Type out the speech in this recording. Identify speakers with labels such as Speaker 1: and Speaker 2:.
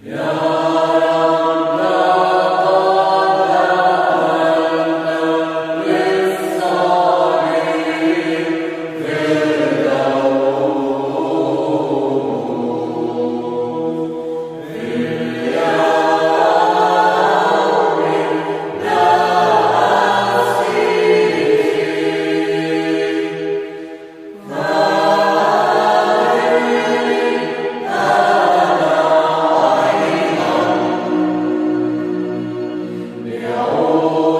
Speaker 1: Yeah. Lord.